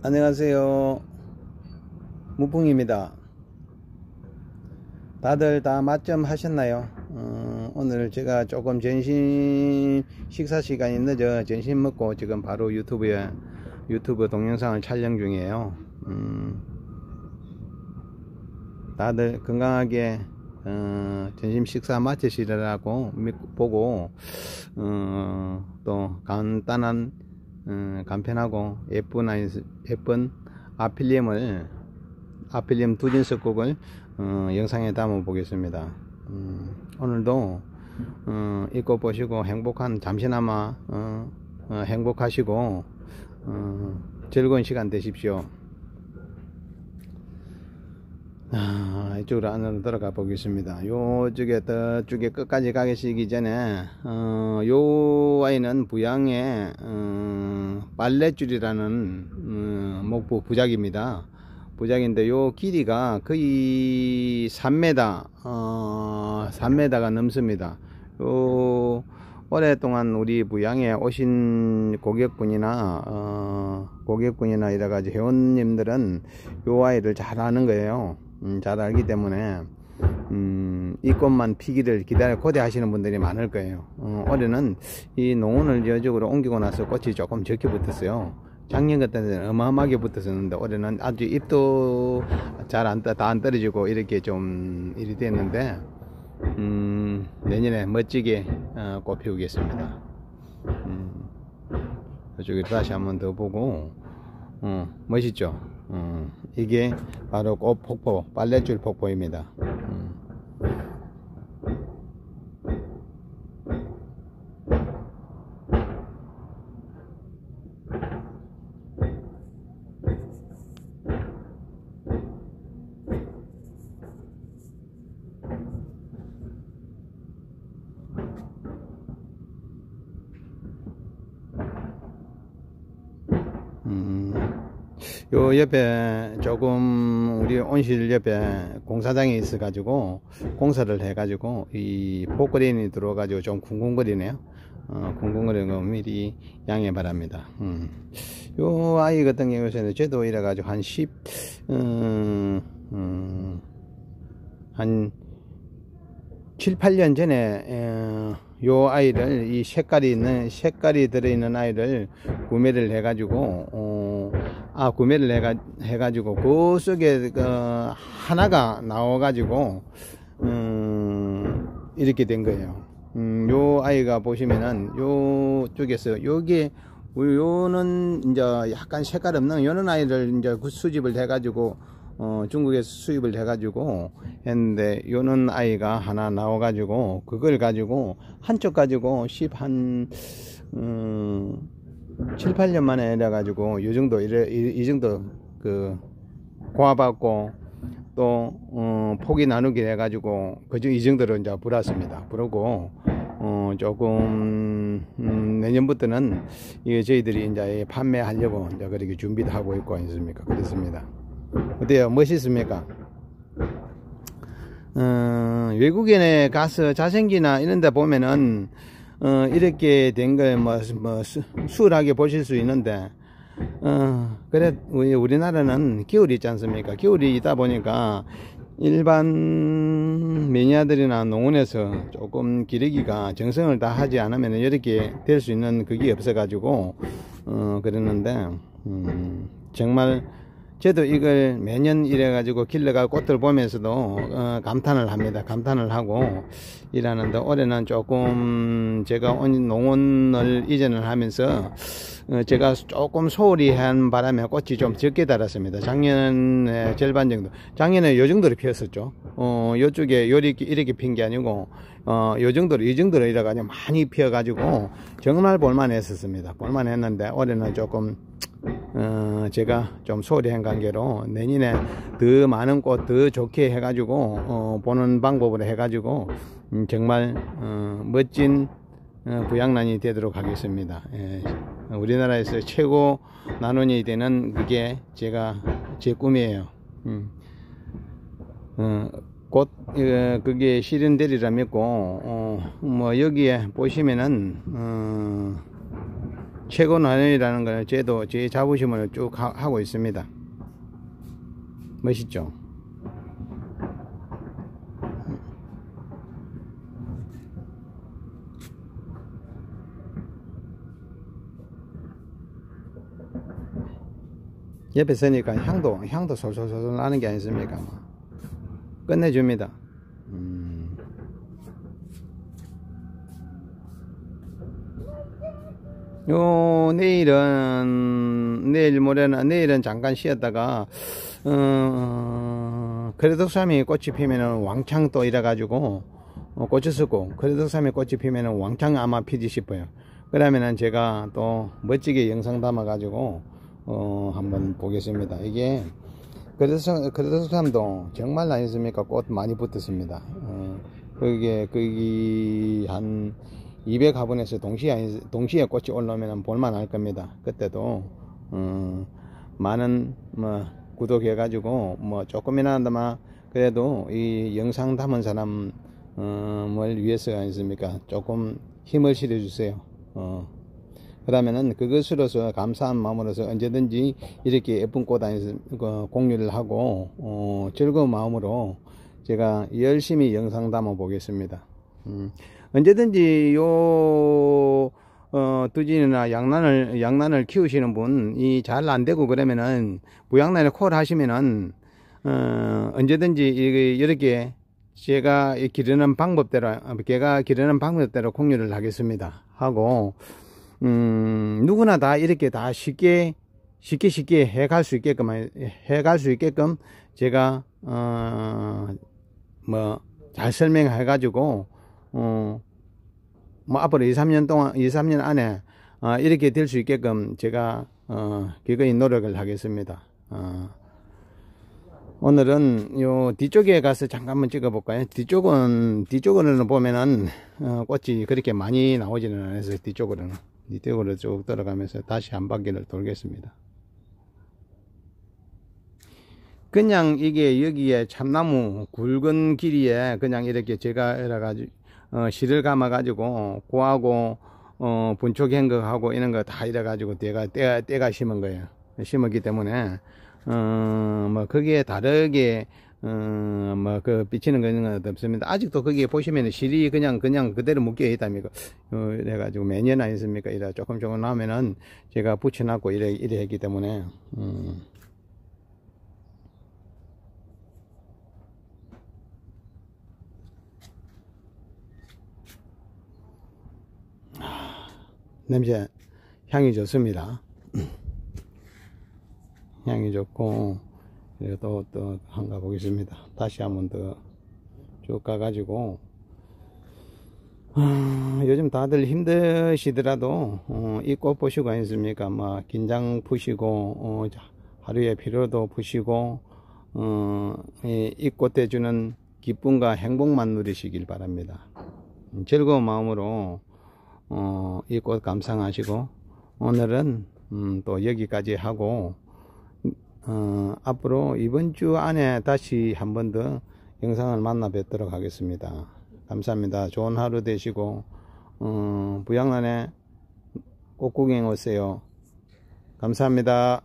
안녕하세요. 무풍입니다. 다들 다 맛점 하셨나요? 어, 오늘 제가 조금 전신 식사 시간이 늦어 전신 먹고 지금 바로 유튜브에 유튜브 동영상을 촬영 중이에요. 음, 다들 건강하게 어, 점심 식사 마치시라고 보고 어, 또 간단한 어, 간편하고 예쁜 예쁜 아필리엄을 아필리엄 두 진석국을 어, 영상에 담아 보겠습니다. 음, 오늘도 어, 읽고 보시고 행복한 잠시나마 어, 어, 행복하시고 어, 즐거운 시간 되십시오 아, 이쪽으로 안으로 들어가 보겠습니다. 요쪽에, 저쪽에 끝까지 가시기 전에, 어, 요 아이는 부양의, 어, 빨래줄이라는, 어, 목부 부작입니다. 부작인데, 요 길이가 거의 3m, 어, 3m가 넘습니다. 요, 오랫동안 우리 부양에 오신 고객분이나, 어, 고객분이나 이래가지고 회원님들은 요 아이를 잘 아는 거예요. 음, 잘 알기 때문에 음, 이 꽃만 피기를 기다려 고대하시는 분들이 많을 거예요. 어, 올해는 이 농원을 여쪽으로 옮기고 나서 꽃이 조금 적게 붙었어요. 작년 같은 때는 어마어마하게 붙었었는데 올해는 아주 잎도 잘 안, 다안 떨어지고 이렇게 좀 일이 됐는데 음, 내년에 멋지게 어, 꽃 피우겠습니다. 음, 이쪽에 다시 한번 더 보고 어, 멋있죠? 음, 이게 바로 꽃 폭포 빨래줄 폭포입니다 음. 요 옆에 조금 우리 온실 옆에 공사장이 있어 가지고 공사를 해 가지고 이 포크레인이 들어와 가지고 좀 쿵쿵거리네요 어, 쿵쿵거리는 거 미리 양해 바랍니다 음. 요 아이 같은 경우에는 저도 이래 가지고 한 10, 음, 음, 한 7, 8년 전에 에, 요 아이를 이 색깔이 있는 색깔이 들어있는 아이를 구매를 해가지고 어, 아 구매를 해가 해가지고 그 속에 그 하나가 나와가지고 음, 이렇게 된 거예요. 음, 요 아이가 보시면은 요 쪽에서 요게 요는 이제 약간 색깔 없는 요는 아이를 이제 수집을 해가지고 어, 중국에서 수입을 해가지고 했는데 요는 아이가 하나 나와가지고 그걸 가지고 한쪽 가지고 10한 음, 7, 8년 만에 해가지고 요 정도 이래, 이, 이 정도 그 고아받고 또 어, 포기 나누기 해가지고 그중 이 정도로 이제 불었습니다. 부르고 어, 조금 음, 내년부터는 이게 저희들이 이제 판매하려고 이제 그렇게 준비도 하고 있고 있습니까? 그렇습니다. 어때요? 멋있습니까? 어, 외국인에 가서 자생기나 이런 데 보면은 어, 이렇게 된 걸 뭐, 뭐 수월하게 보실 수 있는데 어, 그래 우리, 우리나라는 겨울이 있지 않습니까? 겨울이 있다 보니까 일반 매니아들이나 농원에서 조금 기르기가 정성을 다 하지 않으면 이렇게 될 수 있는 그게 없어 가지고 어, 그랬는데 음, 정말 저도 이걸 매년 이래가지고 길러가 꽃들 보면서도 어, 감탄을 합니다. 감탄을 하고 일하는데 올해는 조금 제가 농원을 이전을 하면서 어, 제가 조금 소홀히 한 바람에 꽃이 좀 적게 달았습니다. 작년에 절반 정도. 작년에 요 정도로 피었었죠. 어, 요쪽에 요렇게 이렇게 핀 게 아니고, 어, 요 정도로, 이 정도로 이래가지고 많이 피어가지고 정말 볼만 했었습니다. 볼만 했는데 올해는 조금 어, 제가 좀 소홀히 한 관계로 내년에 더 많은 꽃 더 좋게 해가지고 어, 보는 방법으로 해가지고 음, 정말 어, 멋진 어, 부양란이 되도록 하겠습니다. 예, 우리나라에서 최고 난원이 되는 그게 제가 제 꿈이에요. 음. 어, 곧 어, 그게 실현되리라 믿고 어, 뭐 여기에 보시면은 어, 최고 난연이라는 걸 제도 제 자부심을 쭉 하, 고 있습니다. 멋있죠? 옆에 서니까 향도 향도 솔솔솔 나는 게 아니습니까 뭐. 끝내줍니다 음. 요 내일은 내일 모레는 내일은 잠깐 쉬었다가 어, 그래독삼이 꽃이 피면은 왕창 또 이래 가지고 어, 꽃이 쓰고 그래독삼이 꽃이 피면은 왕창 아마 피지 싶어요 그러면은 제가 또 멋지게 영상 담아 가지고 어, 한번 보겠습니다. 이게 사람도 정말 아니습니까? 꽃 많이 붙었습니다. 어, 그게 거기 한 200화분에서 동시에 동시에 꽃이 올라오면 볼만할 겁니다. 그때도 어, 많은 뭐 구독해 가지고 뭐 조금이나마 그래도 이 영상 담은 사람을 어, 위해서 아니습니까? 조금 힘을 실어 주세요. 어. 그러면은 그것으로서 감사한 마음으로서 언제든지 이렇게 예쁜 꽃그 공유를 하고 어, 즐거운 마음으로 제가 열심히 영상 담아 보겠습니다. 음, 언제든지 요 어, 두진이나 양난을 양난을 키우시는 분 이 잘 안 되고 그러면은 무양난에 콜 하시면은 어, 언제든지 이렇게 제가 기르는 방법대로 제가 기르는 방법대로 공유를 하겠습니다. 하고 음, 누구나 다 이렇게 다 쉽게 쉽게 쉽게 해갈 수 있게끔 해갈 수 있게끔 제가 어, 뭐 잘 설명해 가지고 어, 뭐 앞으로 2, 3년 동안 2, 3년 안에 어, 이렇게 될 수 있게끔 제가 어, 기꺼이 노력을 하겠습니다. 어, 오늘은 요 뒤쪽에 가서 잠깐만 찍어 볼까요? 뒤쪽은 뒤쪽으로는 보면은 어, 꽃이 그렇게 많이 나오지는 않아서 뒤쪽으로는 이쪽으로 쭉 들어가면서 다시 한 바퀴를 돌겠습니다. 그냥 이게 여기에 참나무 굵은 길이에 그냥 이렇게 제가 이래가지고 어, 실을 감아 가지고 고하고 어, 분초 갱극하고 이런 거 다 이래 가지고 떼가 떼가, 떼가 심은 거예요. 심었기 때문에 어, 뭐 거기에 다르게 어, 뭐, 그, 비치는 거는 없습니다. 아직도 거기에 보시면 실이 그냥, 그냥 그대로 묶여 있답니까. 어, 이래 가지고 매년 아니습니까? 이래 조금 조금 나면은 제가 붙여놨고 이래, 이래 했기 때문에, 음. 냄새, 향이 좋습니다. 향이 좋고, 또, 또, 한가 보겠습니다. 다시 한번 더 쭉 가가지고, 아, 요즘 다들 힘드시더라도, 어, 이꽃 보시고 아니습니까? 뭐, 긴장 푸시고, 어, 하루에 피로도 푸시고, 어, 이, 이 꽃에 주는 기쁨과 행복만 누리시길 바랍니다. 즐거운 마음으로, 어, 이 꽃 감상하시고, 오늘은, 음, 또 여기까지 하고, 어, 앞으로 이번 주 안에 다시 한 번 더 영상을 만나 뵙도록 하겠습니다. 감사합니다. 좋은 하루 되시고 어, 부양란에 꽃구경 오세요. 감사합니다.